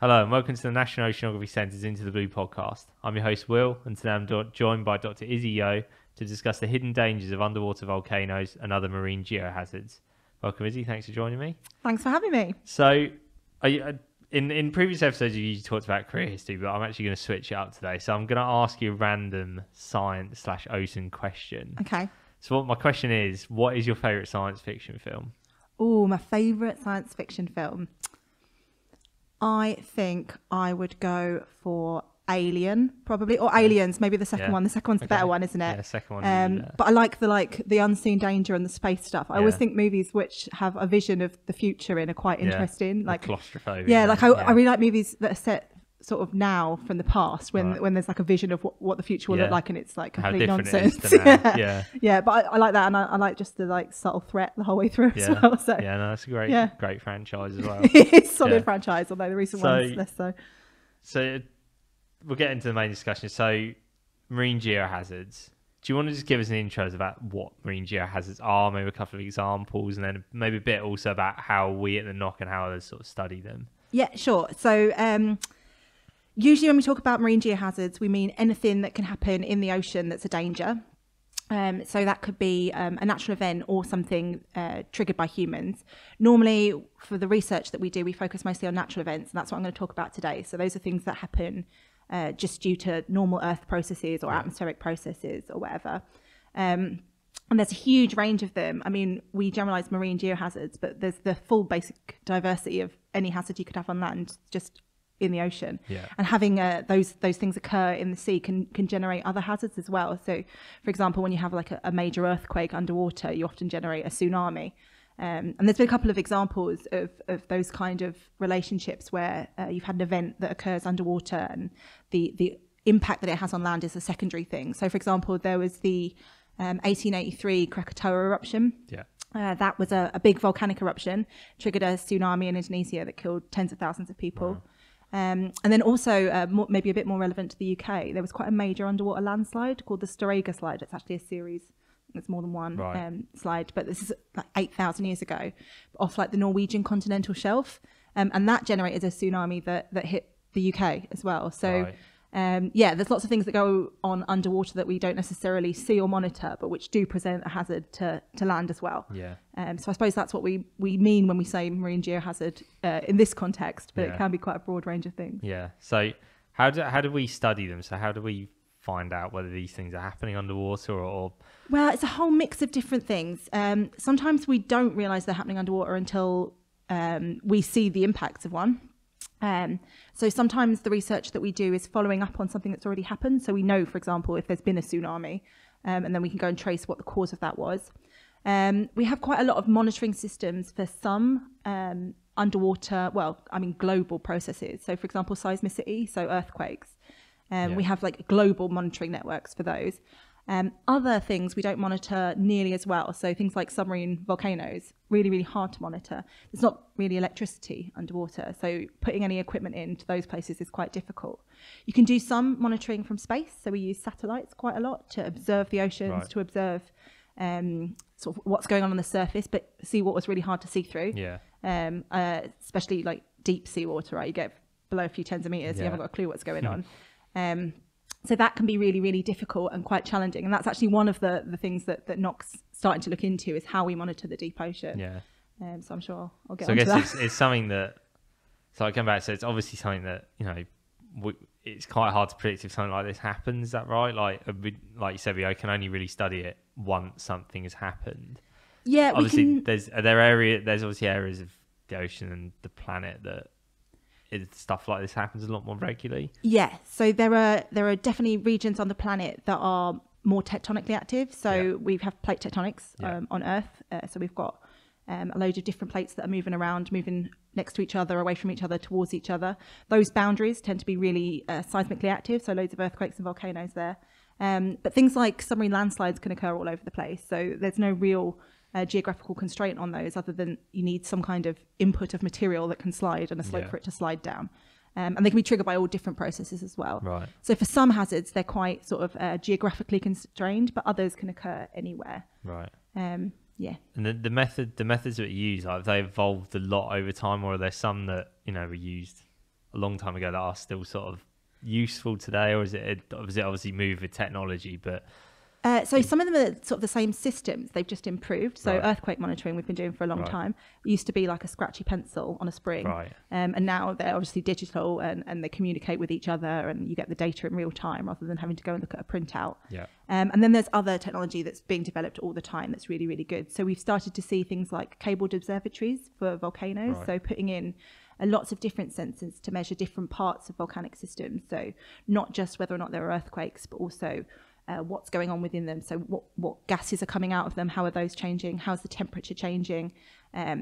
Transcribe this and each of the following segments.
Hello and welcome to the National Oceanography Centre's Into the Blue podcast. I'm your host Will, and today I'm joined by Dr. Izzy Yeo to discuss the hidden dangers of underwater volcanoes and other marine geohazards. Welcome, Izzy. Thanks for joining me. Thanks for having me. So, you, uh, in in previous episodes, you usually talked about career history, but I'm actually going to switch it up today. So, I'm going to ask you a random science slash ocean question. Okay. So, what my question is: What is your favorite science fiction film? Oh, my favourite science fiction film. I think I would go for Alien, probably, or Aliens, maybe the second Yeah. one. The second one's the Okay. better one, isn't it? Yeah, second one. Um, yeah. but I like the like the unseen danger and the space stuff. I always think movies which have a vision of the future in are quite Yeah. interesting. The Like claustrophobia. yeah, like I, yeah. I really like movies that are set sort of now from the past when Right. when there's like a vision of what, what the future will Yeah. look like and it's like complete nonsense. it is to now. yeah. yeah, but I, I like that and I, I like just the like subtle threat the whole way through as Yeah. well. So Yeah, no, that's a great, Yeah. great franchise as well. it's solid Yeah. franchise, although the recent So- ones less so. so we'll get into the main discussion. So, marine geohazards. Do you want to just give us an intro about what marine geohazards are, maybe a couple of examples, and then maybe a bit also about how we at the NOC and how others sort of study them? Yeah, sure. So um, usually when we talk about marine geohazards, we mean anything that can happen in the ocean that's a danger. Um, so that could be um, a natural event or something uh, triggered by humans. Normally, for the research that we do, we focus mostly on natural events, and that's what I'm going to talk about today. So those are things that happen uh, just due to normal Earth processes or atmospheric processes or whatever. Um, and there's a huge range of them. I mean, we generalize marine geohazards, but there's the full basic diversity of any hazard you could have on land just in the ocean. Yeah. And having uh, those those things occur in the sea can can generate other hazards as well. So, for example, when you have like a, a major earthquake underwater, you often generate a tsunami. Um, and there's been a couple of examples of, of those kind of relationships where uh, you've had an event that occurs underwater and the, the impact that it has on land is a secondary thing. So, for example, there was the um, 1883 Krakatoa eruption. Yeah. Uh, that was a, a big volcanic eruption, triggered a tsunami in Indonesia that killed tens of thousands of people. Um, and then also, uh, more, maybe a bit more relevant to the UK, there was quite a major underwater landslide called the Storegga slide. It's actually a series. It's more than one Right. um, slide, but this is like 8,000 years ago off like the Norwegian continental shelf. Um, and that generated a tsunami that, that hit the UK as well. So, Right. Um, yeah, there's lots of things that go on underwater that we don't necessarily see or monitor, but which do present a hazard to, to land as well. Yeah. Um, so I suppose that's what we, we mean when we say marine geohazard uh, in this context, but Yeah. it can be quite a broad range of things. Yeah. So, how do how do we study them? So, how do we find out whether these things are happening underwater or, or Well, it's a whole mix of different things. Um, sometimes we don't realize they're happening underwater until um, we see the impacts of one. Um, so sometimes the research that we do is following up on something that's already happened. So we know, for example, if there's been a tsunami, um, and then we can go and trace what the cause of that was. Um, we have quite a lot of monitoring systems for some um, underwater, well, I mean, global processes. So, for example, seismicity, so earthquakes. Um, Yeah. We have like global monitoring networks for those. Um, other things we don't monitor nearly as well. So things like submarine volcanoes, really, really hard to monitor. There's not really electricity underwater. So putting any equipment into those places is quite difficult. You can do some monitoring from space. So we use satellites quite a lot to observe the oceans, Right. to observe um, sort of what's going on on the surface, but see what was really hard to see through. yeah, Um, uh, especially like deep seawater, right? You get below a few tens of meters, you haven't got a clue what's going on. So that can be really, really difficult and quite challenging. And that's actually one of the, the things that, that NOC's starting to look into is how we monitor the deep ocean. yeah. Um, so I'm sure I'll, I'll get So I guess that. it's, it's something that. So I come back. So it's obviously something that you know. We, it's quite hard to predict if something like this happens. Is that right? Like, uh, we, like you said, we can only really study it once something has happened. yeah, we obviously, can. there's are there area. There's obviously areas of the ocean and the planet that is, stuff like this happens a lot more regularly. Yeah, so there are there are definitely regions on the planet that are more tectonically active. So Yeah. we have plate tectonics Yeah. um, on Earth. Uh, so we've got um, a load of different plates that are moving around, moving next to each other, away from each other, towards each other. Those boundaries tend to be really uh, seismically active. So loads of earthquakes and volcanoes there. Um, but things like submarine landslides can occur all over the place. So there's no real uh, geographical constraint on those other than you need some kind of input of material that can slide and a slope Yeah. for it to slide down. Um, and they can be triggered by all different processes as well. Right. So for some hazards, they're quite sort of uh, geographically constrained, but others can occur anywhere. Right. Um, yeah. And the, the method, the methods that you use, like, have they evolved a lot over time, or are there some that you know were used a long time ago that are still sort of useful today, or is it it obviously move with technology, but Uh, so some of them are sort of the same systems. They've just improved. So Right. earthquake monitoring we've been doing for a long Right. time. It used to be like a scratchy pencil on a spring, Right. um, and now they're obviously digital and, and they communicate with each other, and you get the data in real time rather than having to go and look at a printout. yeah, Um, and then there's other technology that's being developed all the time that's really, really good. So we've started to see things like cabled observatories for volcanoes. So putting in lots of different sensors to measure different parts of volcanic systems. So not just whether or not there are earthquakes, but also uh, what's going on within them. So what, what gases are coming out of them? How are those changing? How's the temperature changing? Um,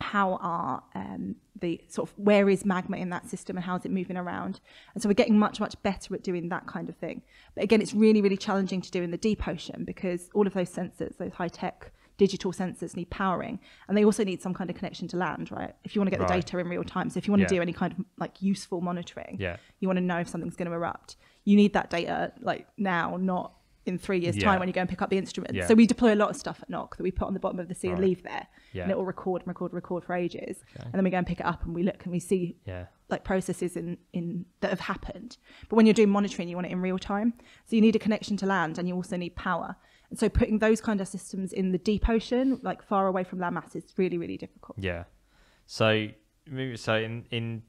how are um, the sort of where is magma in that system and how is it moving around and so we're getting much much better at doing that kind of thing but again it's really really challenging to do in the deep ocean because all of those sensors those high tech digital sensors need powering and they also need some kind of connection to land right if you want to get the data in real time so if you want Yeah. to do any kind of like useful monitoring Yeah. you want to know if something's going to erupt you need that data like now not in three years Yeah. time when you go and pick up the instrument Yeah. so we deploy a lot of stuff at NOC that we put on the bottom of the sea and leave there Yeah. and it will record and record and record for ages Okay. and then we go and pick it up and we look and we see yeah, like processes in in that have happened but when you're doing monitoring you want it in real time so you need a connection to land and you also need power and so putting those kind of systems in the deep ocean like far away from land mass is really really difficult yeah. So move- so in in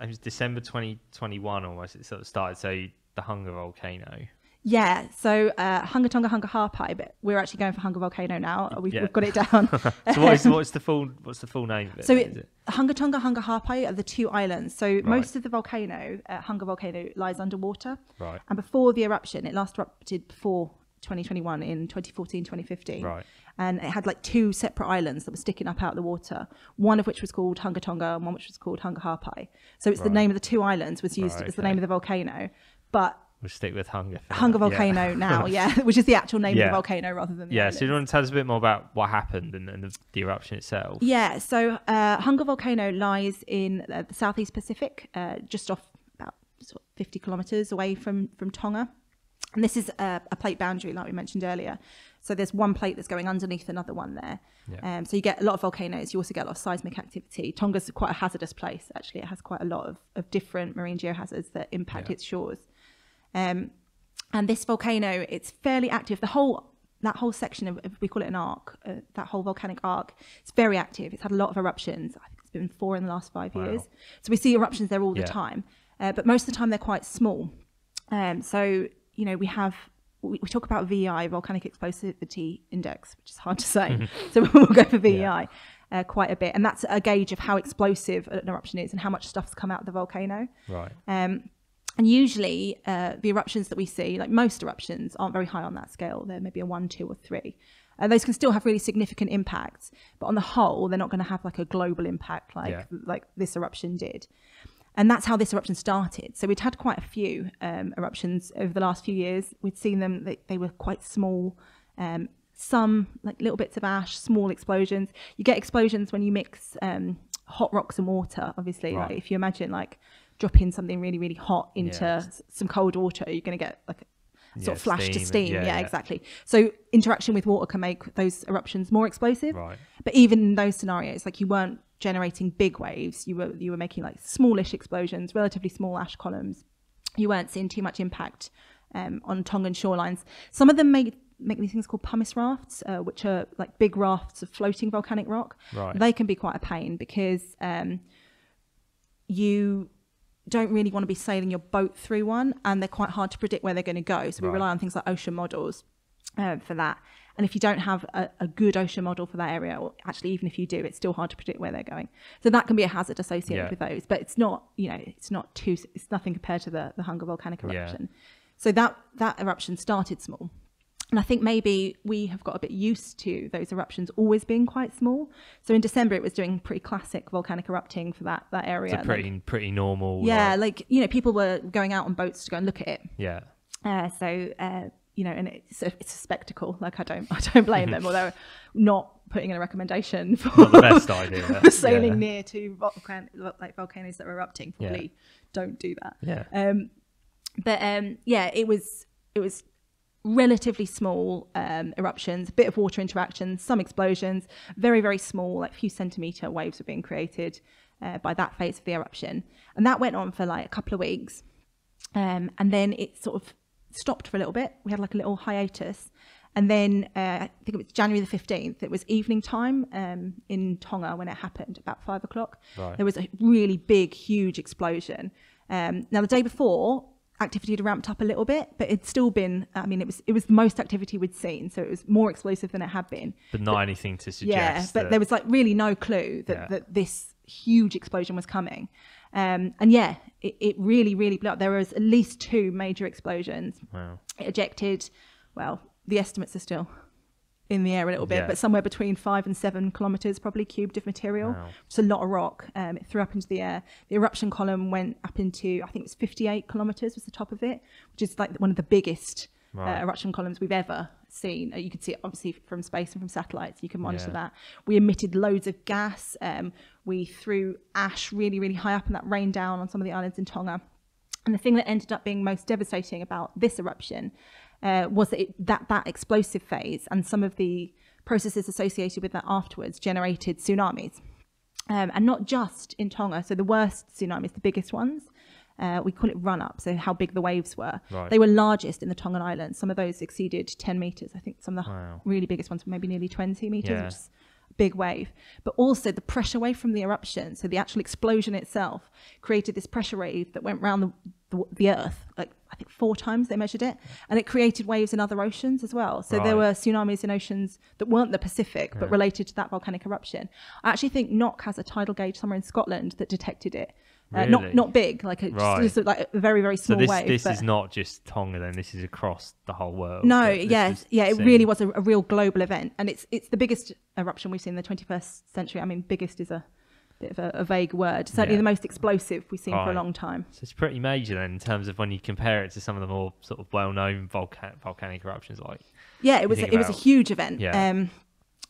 it was December 2021 almost it sort of started. So the Hunga volcano. yeah so uh Hunga Tonga Hunga Haʻapai but we're actually going for Hunga Volcano now we've, Yeah. we've got it down So what is what's the full what's the full name of it? So it, it? Hunga Tonga Hunga Haʻapai are the two islands. So most of the volcano, uh, Hunga volcano, lies underwater. Right. And before the eruption, it last erupted before 2021 in 2014, 2015. Right. And it had like two separate islands that were sticking up out of the water. One of which was called Hunga Tonga, and one which was called Hunga Haʻapai. So it's the name of the two islands was used Right, as the name of the volcano, but We'll stick with Hunga. for Hunga now. Yeah. volcano now, yeah, which is the actual name of the volcano rather than the Yeah, island. so you want to tell us a bit more about what happened and, and the, the eruption itself? Yeah, so uh, Hunga Volcano lies in uh, the southeast Pacific, uh, just off about sort of 50 kilometers away from, from Tonga. And this is a, a plate boundary, like we mentioned earlier. So there's one plate that's going underneath another one there. Yeah. Um, so you get a lot of volcanoes. You also get a lot of seismic activity. Tonga's quite a hazardous place, actually. It has quite a lot of, of different marine geohazards that impact Yeah. its shores. Um, and this volcano, it's fairly active. The whole that whole section of, we call it an arc, uh, that whole volcanic arc, it's very active. It's had a lot of eruptions. I think it's been four in the last five Wow. years. So we see eruptions there all Yeah. the time, uh, but most of the time they're quite small. Um, so you know we have we, we talk about VEI, volcanic explosivity index, which is hard to say. so we'll go for VEI. Uh, quite a bit, and that's a gauge of how explosive an eruption is and how much stuff's come out of the volcano. Right. Um, and usually, uh, the eruptions that we see, like most eruptions, aren't very high on that scale. They're maybe a one, two, or three. And those can still have really significant impacts, but on the whole, they're not going to have like a global impact like Yeah. like this eruption did. And that's how this eruption started. So we'd had quite a few um, eruptions over the last few years. We'd seen them; they, they were quite small. Um, some like little bits of ash, small explosions. You get explosions when you mix um, hot rocks and water. Obviously, Right. like if you imagine like dropping something really really hot into some cold water, you're going to get like a sort Yeah, of flash to steam and- steam. yeah, Yeah, yeah. exactly. So interaction with water can make those eruptions more explosive. Right. But even in those scenarios, like you weren't generating big waves, you were you were making like smallish explosions, relatively small ash columns. You weren't seeing too much impact um, on Tongan shorelines. Some of them make make these things called pumice rafts, uh, which are like big rafts of floating volcanic rock. Right. They can be quite a pain because um, you don't really want to be sailing your boat through one, and they're quite hard to predict where they're going to go. So we Right. rely on things like ocean models uh, for that. And if you don't have a, a good ocean model for that area, or actually even if you do, it's still hard to predict where they're going. So that can be a hazard associated Yeah. with those. But it's not, you know, it's not too, it's nothing compared to the the Hunga volcanic Yeah. eruption. So that that eruption started small. And I think maybe we have got a bit used to those eruptions always being quite small. So in December, it was doing pretty classic volcanic erupting for that that area. So Like, pretty pretty normal. yeah, like- like you know, people were going out on boats to go and look at it. yeah. Uh, so uh, you know, and it's a, it's a spectacle. Like I don't I don't blame them, although not putting in a recommendation for, Not the best idea. sailing yeah. near to volcan like volcanoes that are erupting. Yeah. Don't do that. Yeah. Um, but um, yeah, it was it was relatively small um, eruptions, a bit of water interaction, some explosions, very very small, like a few centimeter waves were being created. uh, by that phase of the eruption. And that went on for like a couple of weeks. Um, and then it sort of stopped for a little bit. We had like a little hiatus. And then uh, I think it was January the 15th, it was evening time um, in Tonga when it happened, about five o'clock. Right. There was a really big, huge explosion. Um, now, the day before, activity had ramped up a little bit, but it'd still been, I mean, it was it was the most activity we'd seen. So it was more explosive than it had been. But not anything to suggest. Yeah, but that- there was like really no clue that, Yeah. that this huge explosion was coming. Um, and yeah, it, it really, really blew up. There was at least two major explosions. Wow. It ejected, well, the estimates are still in the air a little bit, Yeah. but somewhere between five and seven kilometers, probably cubed of material. Wow. It's a lot of rock. Um, it threw up into the air. The eruption column went up into, I think it was 58 kilometers was the top of it, which is like one of the biggest Right. uh, eruption columns we've ever seen. Uh, you can see it obviously from space and from satellites. You can monitor Yeah. that. We emitted loads of gas. Um, we threw ash really, really high up, and that rained down on some of the islands in Tonga. And the thing that ended up being most devastating about this eruption uh, was that, it, that that explosive phase and some of the processes associated with that afterwards generated tsunamis. Um, and not just in Tonga. So the worst tsunamis, the biggest ones, uh, we call it run up. So how big the waves were. Right. They were largest in the Tongan Islands. Some of those exceeded 10 meters. I think some of the Wow. really biggest ones were maybe nearly 20 meters, Yeah. which is big wave. But also the pressure wave from the eruption, so the actual explosion itself, created this pressure wave that went around the, the, the Earth, like I think four times they measured it, and it created waves in other oceans as well. So there were tsunamis in oceans that weren't the Pacific, but related to that volcanic eruption. I actually think NOC has a tidal gauge somewhere in Scotland that detected it. Uh, Really? not not big, like a, Right. just, just like a very very So small this wave. this but- is not just Tonga then. This is across the whole world. no, yes, yeah, it seen. really was a, a real global event, and it's it's the biggest eruption we've seen in the 21st century. I mean, biggest is a bit of a, a vague word. Certainly Yeah. the most explosive we've seen for a long time. So it's pretty major then in terms of when you compare it to some of the more sort of well-known volca- volcanic eruptions like Yeah, it was it was a huge event. Yeah. Um,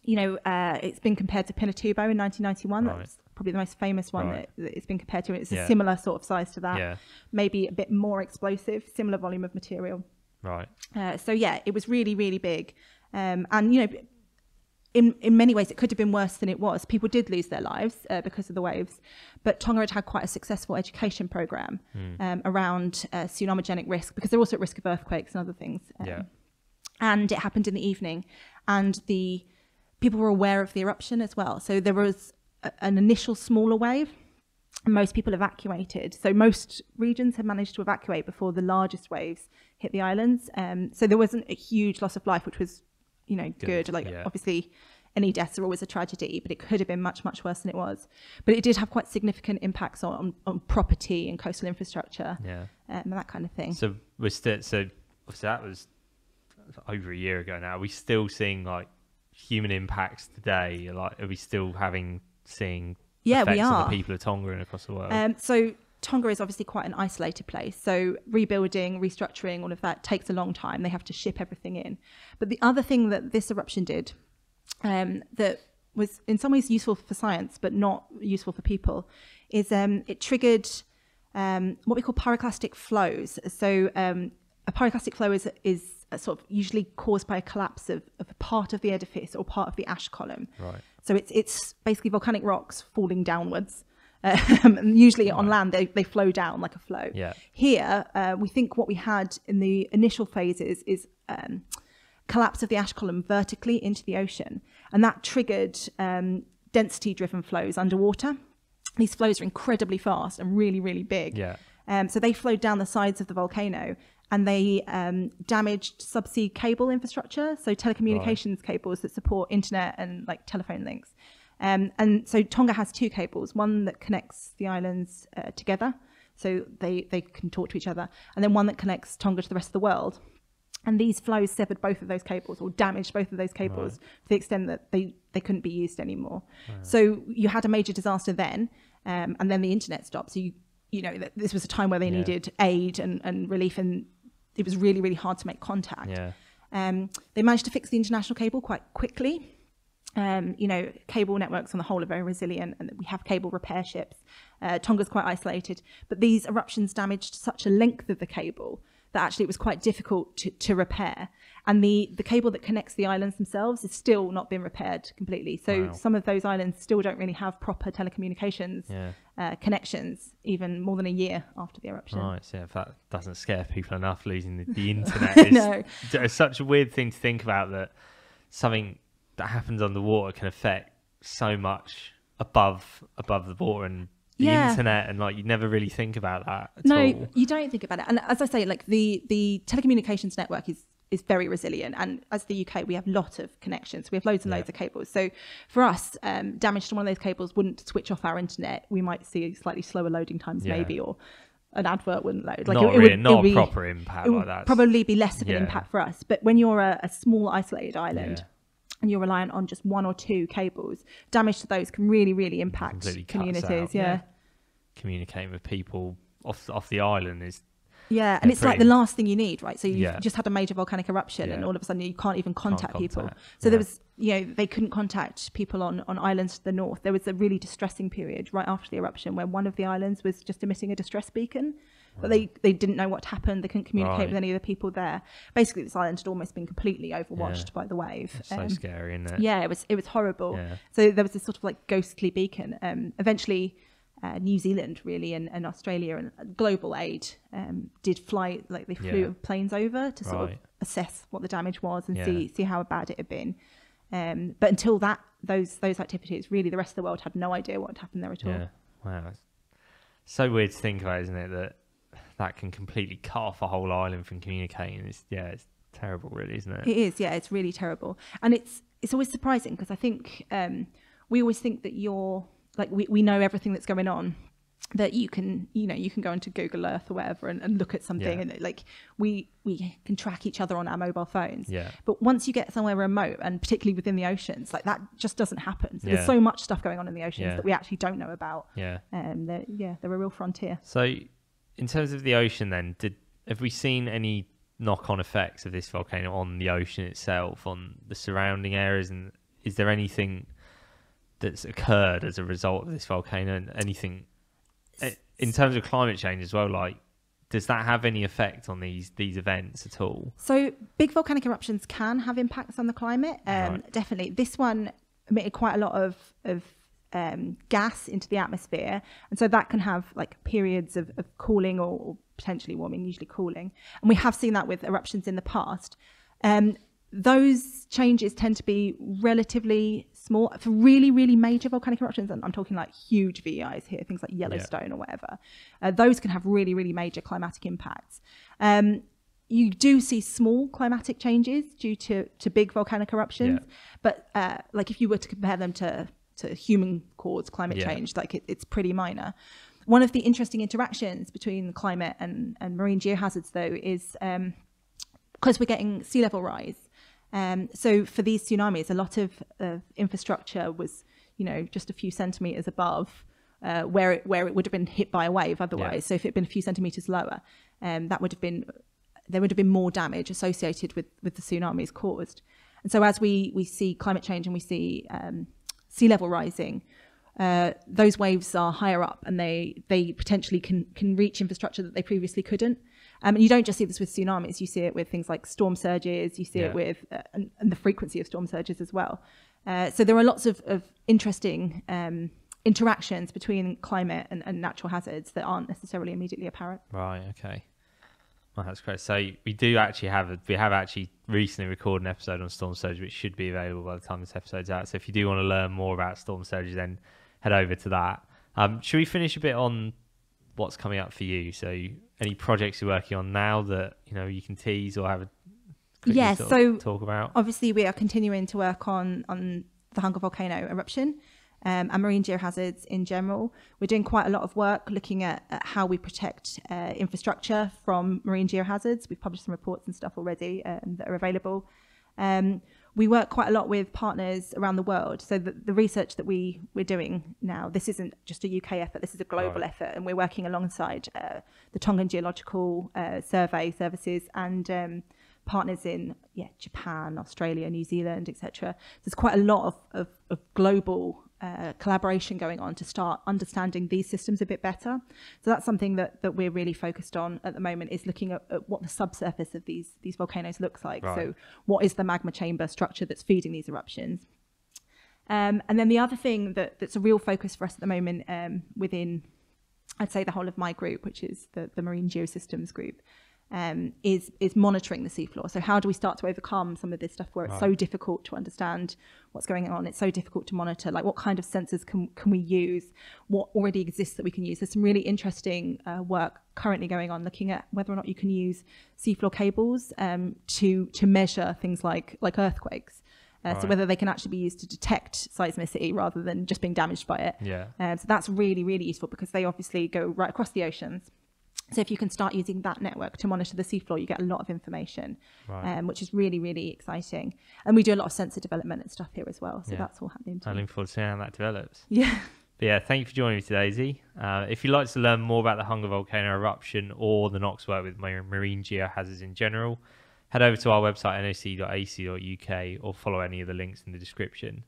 you know, uh, it's been compared to Pinatubo in 1991. Right. That's probably the most famous one Right. that, that it's been compared to. It's Yeah. a similar sort of size to that. Yeah. Maybe a bit more explosive, similar volume of material. right. Uh, so yeah, it was really, really big. Um, and you know, in in many ways, it could have been worse than it was. People did lose their lives uh, because of the waves, but Tonga had had quite a successful education program Hmm. um, around uh, tsunamigenic risk because they're also at risk of earthquakes and other things. Um, Yeah. and it happened in the evening, and the people were aware of the eruption as well. So there was an initial smaller wave. Most people evacuated. So most regions had managed to evacuate before the largest waves hit the islands. Um, so there wasn't a huge loss of life, which was, you know, good. Like yeah. obviously, any deaths are always a tragedy, but it could have been much much worse than it was. But it did have quite significant impacts on on property and coastal infrastructure Yeah. um, and that kind of thing. So we're still so obviously that was over a year ago now. Are we still seeing like human impacts today? Like are we still having seeing Yeah, we are. the people of Tonga and across the world? Um, so Tonga is obviously quite an isolated place. So rebuilding, restructuring, all of that takes a long time. They have to ship everything in. But the other thing that this eruption did um, that was in some ways useful for science, but not useful for people, is um, it triggered um, what we call pyroclastic flows. So um, a pyroclastic flow is, is sort of usually caused by a collapse of, of a part of the edifice or part of the ash column. right. So it's it's basically volcanic rocks falling downwards. Um, and usually on land they, they flow down like a flow. Yeah. Here uh, we think what we had in the initial phases is um, collapse of the ash column vertically into the ocean, and that triggered um, density-driven flows underwater. These flows are incredibly fast and really really big. Yeah. Um, so they flowed down the sides of the volcano and they um, damaged subsea cable infrastructure, so telecommunications cables that support internet and like telephone links. Um, and so Tonga has two cables, one that connects the islands uh, together, so they, they can talk to each other, and then one that connects Tonga to the rest of the world. And these flows severed both of those cables or damaged both of those cables to the extent that they, they couldn't be used anymore. So you had a major disaster then, um, and then the internet stopped. So you, you know, that this was a time where they Yeah. needed aid and, and relief, and it was really, really hard to make contact. Yeah. Um, they managed to fix the international cable quite quickly. Um, you know, cable networks on the whole are very resilient, and we have cable repair ships. Uh, Tonga's quite isolated, but these eruptions damaged such a length of the cable that actually it was quite difficult to, to repair. And the the cable that connects the islands themselves has still not been repaired completely. So Wow. some of those islands still don't really have proper telecommunications Yeah. uh, connections, even more than a year after the eruption. Right, so if that doesn't scare people enough, losing the, the internet is No. it's such a weird thing to think about that something that happens underwater can affect so much above above the water and the Yeah. internet and like you never really think about that at no, all. you don't think about it. And as I say, like the the telecommunications network is is very resilient. And as the UK, we have a lot of connections. We have loads and Yeah. loads of cables. So for us, um, damage to one of those cables wouldn't switch off our internet. We might see slightly slower loading times, Yeah. maybe, or an advert wouldn't load. not it, it really, would, not it a be- proper impact like that. probably be less of an impact for us. But when you're a, a small isolated island. Yeah. And you're reliant on just one or two cables. Damage to those can really, really impact communities. out, yeah. yeah. communicating with people off off the island is Yeah, and Yeah, it's like the last thing you need, right? So you've Yeah. just had a major volcanic eruption, and all of a sudden you can't even contact, people. contact, So there was, you know, they couldn't contact people on on islands to the north. There was a really distressing period right after the eruption where one of the islands was just emitting a distress beacon, but they they didn't know what happened. They couldn't communicate Right. with any of the people there. Basically, this island had almost been completely overwatched Yeah. by the wave. so Um, scary, isn't it? yeah, it was it was horrible. Yeah. So there was this sort of like ghostly beacon. Um, eventually, uh, New Zealand really and, and Australia and global aid um, did fly like they flew Yeah. planes over to sort Right. of assess what the damage was and Yeah. see see how bad it had been. Um, but until that those those activities, really, the rest of the world had no idea what had happened there at all. Yeah. Wow. It's so weird to think about, isn't it? That that can completely cut off a whole island from communicating. It's yeah, it's terrible, really, isn't it? It is, yeah, it's really terrible, and it's it's always surprising because I think um, we always think that you're like we, we know everything that's going on, that you can you know you can go into Google Earth or whatever and, and look at something, Yeah. and like we we can track each other on our mobile phones. Yeah. But once you get somewhere remote, and particularly within the oceans, like that just doesn't happen. So Yeah. there's so much stuff going on in the oceans Yeah. that we actually don't know about. Yeah. Um, they're, yeah, they're a real frontier. So, in terms of the ocean, then, did have we seen any knock-on effects of this volcano on the ocean itself, on the surrounding areas, and is there anything that's occurred as a result of this volcano, and anything eh, in terms of climate change as well? Like, does that have any effect on these these events at all? So big volcanic eruptions can have impacts on the climate. Um, Right. Definitely, this one emitted quite a lot of of um, gas into the atmosphere, and so that can have like periods of, of cooling or, or potentially warming, usually cooling. And we have seen that with eruptions in the past. Um, those changes tend to be relatively small for really, really major volcanic eruptions. And I'm talking like huge VEIs here, things like Yellowstone or whatever. Uh, those can have really, really major climatic impacts. Um, you do see small climatic changes due to, to big volcanic eruptions, Yeah. but uh, like if you were to compare them to, to human caused climate Yeah. change, like it, it's pretty minor. One of the interesting interactions between climate and, and marine geohazards, though, is um, because we're getting sea level rise. Um, so for these tsunamis, a lot of, of infrastructure was, you know, just a few centimeters above uh, where it, where it would have been hit by a wave otherwise. So if it had been a few centimeters lower, um, that would have been there would have been more damage associated with with the tsunamis caused. And so as we we see climate change and we see um, sea level rising, uh, those waves are higher up and they they potentially can can reach infrastructure that they previously couldn't. Um, and you don't just see this with tsunamis; you see it with things like storm surges. You see Yeah. it with uh, and, and the frequency of storm surges as well. Uh, so there are lots of, of interesting um, interactions between climate and, and natural hazards that aren't necessarily immediately apparent. Right. Okay. Well, that's great. So we do actually have a, we have actually recently recorded an episode on storm surge, which should be available by the time this episode's out. So if you do want to learn more about storm surges, then head over to that. Um, should we finish a bit on what's coming up for you? So any projects you're working on now that you know you can tease or have a Yeah, so- talk about? Obviously, we are continuing to work on on the Hunga volcano eruption um, and marine geohazards in general. We're doing quite a lot of work looking at, at how we protect uh, infrastructure from marine geohazards. We've published some reports and stuff already um, that are available. Um, we work quite a lot with partners around the world. So the, the research that we we're doing now, this isn't just a UK effort. This is a global Right. effort, and we're working alongside uh, the Tongan Geological uh, Survey Services and um, partners in yeah Japan, Australia, New Zealand, etc. There's quite a lot of, of, of global uh, collaboration going on to start understanding these systems a bit better. So that's something that, that we're really focused on at the moment is looking at, at what the subsurface of these these volcanoes looks like. Right. So what is the magma chamber structure that's feeding these eruptions? Um, and then the other thing that, that's a real focus for us at the moment um, within, I'd say, the whole of my group, which is the, the Marine Geosystems group, um, is is monitoring the seafloor. So how do we start to overcome some of this stuff where it's so difficult to understand what's going on? It's so difficult to monitor. Like what kind of sensors can can we use? What already exists that we can use? There's some really interesting uh, work currently going on looking at whether or not you can use seafloor cables um, to to measure things like like earthquakes. Uh, So whether they can actually be used to detect seismicity rather than just being damaged by it. Yeah. Um, so that's really, really useful because they obviously go right across the oceans. So if you can start using that network to monitor the seafloor, you get a lot of information, Right. um, which is really, really exciting. And we do a lot of sensor development and stuff here as well. So Yeah. that's all happening I'm looking forward to seeing how that develops. Yeah. But yeah, thank you for joining me today, Z. Uh, if you'd like to learn more about the Hunga volcano eruption or the NOC's work with mar- marine geohazards in general, head over to our website noc.ac.uk or follow any of the links in the description.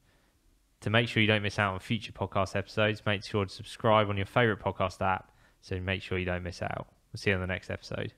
To make sure you don't miss out on future podcast episodes, make sure to subscribe on your favourite podcast app so make sure you don't miss out. We'll see you on the next episode.